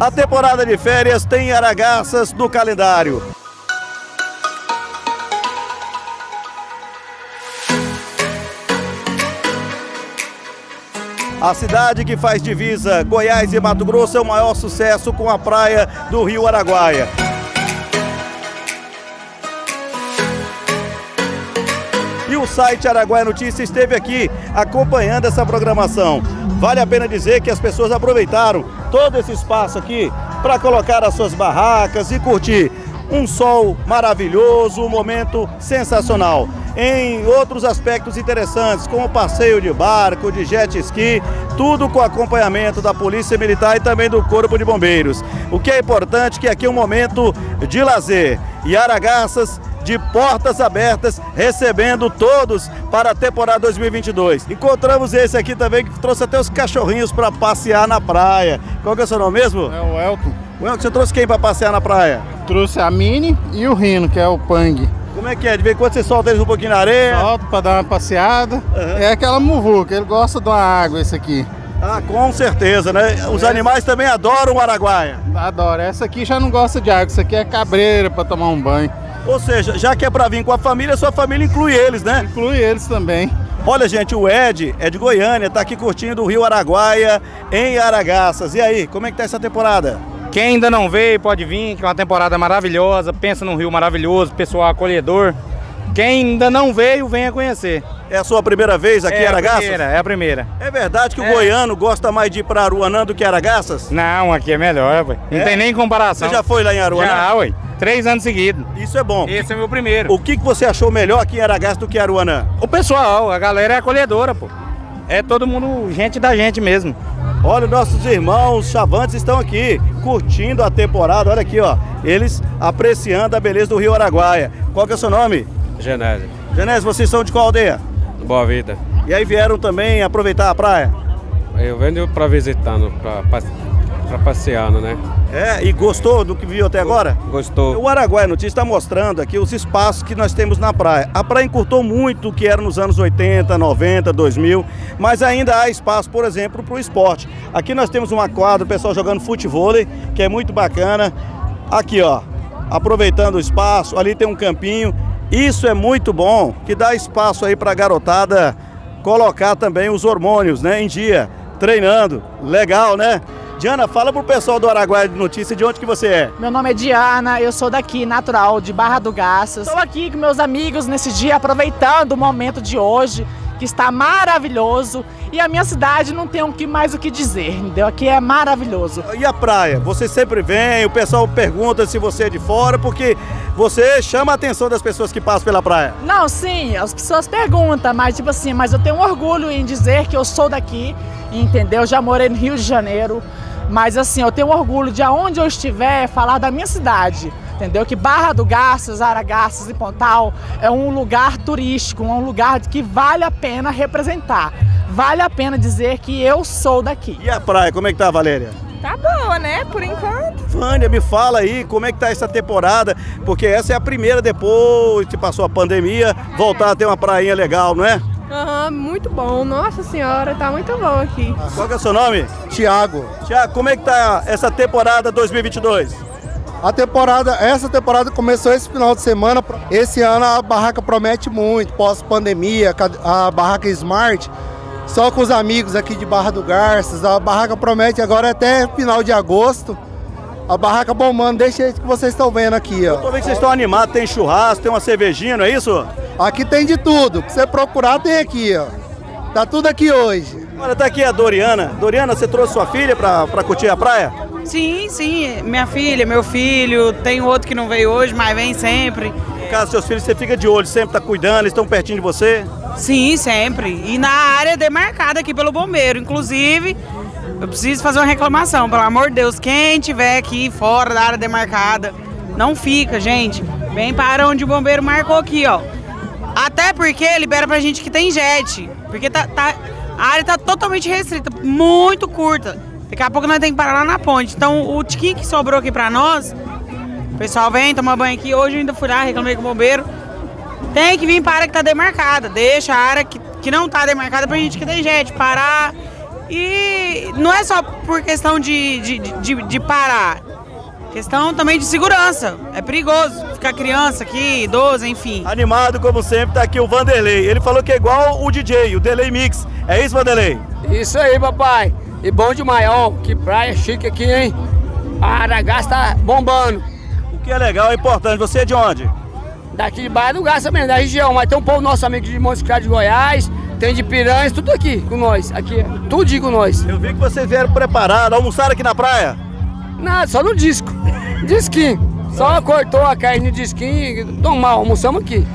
A temporada de férias tem Aragaças no calendário. A cidade que faz divisa Goiás e Mato Grosso é o maior sucesso com a praia do Rio Araguaia. E o site Araguaia Notícias esteve aqui acompanhando essa programação. Vale a pena dizer que as pessoas aproveitaram todo esse espaço aqui para colocar as suas barracas e curtir um sol maravilhoso, um momento sensacional. Em outros aspectos interessantes, como passeio de barco, de jet ski, tudo com acompanhamento da Polícia Militar e também do Corpo de Bombeiros. O que é importante é que aqui é um momento de lazer. E Aragaças de portas abertas, recebendo todos para a temporada 2022. Encontramos esse aqui também que trouxe até os cachorrinhos para passear na praia. Qual que é o seu nome mesmo? É o Elton. O Elton, você trouxe quem para passear na praia? Trouxe a Mini e o Rino, que é o Pang. Como é que é? De vez em quando você solta eles um pouquinho na areia? Solto para dar uma passeada. Uhum. É aquela muvuca, ele gosta de uma água esse aqui. Ah, com certeza, né? Os é. animais também adoram o Araguaia. Adoro. Essa aqui já não gosta de água, isso aqui é cabreira para tomar um banho. Ou seja, já que é para vir com a família, sua família inclui eles, né? Inclui eles também. Olha, gente, o Ed é de Goiânia, tá aqui curtindo o Rio Araguaia em Aragaças. E aí, como é que tá essa temporada? Quem ainda não veio pode vir, que é uma temporada maravilhosa, pensa num rio maravilhoso, pessoal acolhedor. Quem ainda não veio, venha conhecer. É a sua primeira vez aqui é em Aragaças? É a primeira, é a primeira. É verdade que o é. goiano gosta mais de ir para Aruanã do que Aragaças? Não, aqui é melhor, ué. Não é? tem nem comparação. Você já foi lá em Aruanã? Já, ué. Três anos seguidos. Isso é bom. Esse é meu primeiro. O que, que você achou melhor aqui em Aragaças do que Aruanã? O pessoal, a galera é acolhedora, pô. É todo mundo gente da gente mesmo. Olha, nossos irmãos chavantes estão aqui, curtindo a temporada. Olha aqui, ó. Eles apreciando a beleza do Rio Araguaia. Qual que é o seu nome? Genésio. Genésio, vocês são de qual aldeia? Boa Vida. E aí vieram também aproveitar a praia? Eu venho para visitando, para passeando, né? É, e gostou do que viu até agora? Gostou. O Araguaia Notícias está mostrando aqui os espaços que nós temos na praia. A praia encurtou muito o que era nos anos 80, 90, 2000, mas ainda há espaço, por exemplo, para o esporte. Aqui nós temos uma quadra, o pessoal jogando futebol, que é muito bacana. Aqui, ó, aproveitando o espaço, ali tem um campinho. Isso é muito bom, que dá espaço aí para a garotada colocar também os hormônios, né, em dia, treinando. Legal, né? Diana, fala pro pessoal do Araguaia de Notícia de onde que você é. Meu nome é Diana, eu sou daqui, natural, de Barra do Garças. Estou aqui com meus amigos nesse dia, aproveitando o momento de hoje, que está maravilhoso. E a minha cidade não tem o que mais o que dizer, entendeu? Aqui é maravilhoso. E a praia? Você sempre vem, o pessoal pergunta se você é de fora, porque você chama a atenção das pessoas que passam pela praia. Não, sim, as pessoas perguntam, mas tipo assim, mas eu tenho orgulho em dizer que eu sou daqui, entendeu? Já morei no Rio de Janeiro, mas assim, eu tenho orgulho de aonde eu estiver falar da minha cidade. Entendeu? Que Barra do Garças, Aragaças e Pontal é um lugar turístico, é um lugar que vale a pena representar. Vale a pena dizer que eu sou daqui. E a praia, como é que tá, Valéria? Tá boa, né? Por enquanto. Vânia, me fala aí como é que tá essa temporada, porque essa é a primeira depois que passou a pandemia, é. voltar a ter uma prainha legal, não é? Aham, uhum, muito bom. Nossa senhora, tá muito bom aqui. Qual que é o seu nome? Tiago. Tiago, como é que tá essa temporada 2022? A temporada, essa temporada começou esse final de semana. Esse ano a barraca promete muito, pós-pandemia, a barraca Smart, só com os amigos aqui de Barra do Garças. A barraca promete agora até final de agosto. A barraca bombando, deixa que vocês estão vendo aqui, ó. Eu tô vendo que vocês estão animados, tem churrasco, tem uma cervejinha, não é isso? Aqui tem de tudo. Se você procurar, tem aqui, ó. Tá tudo aqui hoje. Olha, tá aqui a Doriana. Doriana, você trouxe sua filha pra, pra curtir a praia? Sim, sim. Minha filha, meu filho. Tem outro que não veio hoje, mas vem sempre. No caso, seus filhos, você fica de olho, sempre tá cuidando, eles estão pertinho de você? Sim, sempre. E na área demarcada aqui pelo bombeiro. Inclusive, eu preciso fazer uma reclamação, pelo amor de Deus. Quem tiver aqui fora da área demarcada, não fica, gente. Vem para onde o bombeiro marcou aqui, ó. Até porque libera pra gente que tem jet. Porque tá, tá a área tá totalmente restrita, muito curta. Daqui a pouco nós temos que parar lá na ponte. Então o tiquinho que sobrou aqui pra nós, o pessoal vem tomar banho aqui. Hoje eu ainda fui lá, reclamei com o bombeiro. Tem que vir para a área que tá demarcada. Deixa a área que, que não tá demarcada pra gente que tem jet. Parar E não é só por questão de, de, de, de parar, questão também de segurança. É perigoso ficar criança aqui, idoso, enfim. Animado, como sempre, tá aqui o Vanderlei. Ele falou que é igual o DJ, o Delay Mix. É isso, Vanderlei? Isso aí, papai. E bom demais, ó. Que praia chique aqui, hein? A Aragás tá bombando. O que é legal, é importante. Você é de onde? Daqui de Barra do Garça mesmo, da região. Mas tem um povo nosso amigo de Montes Claros de Goiás, tem de Piranhas, tudo aqui com nós. Aqui, tudo com nós. Eu vi que vocês vieram preparados, almoçaram aqui na praia? Nada, só no disco. Disquinho. Só cortou a carne no disquinho, normal, almoçamos aqui.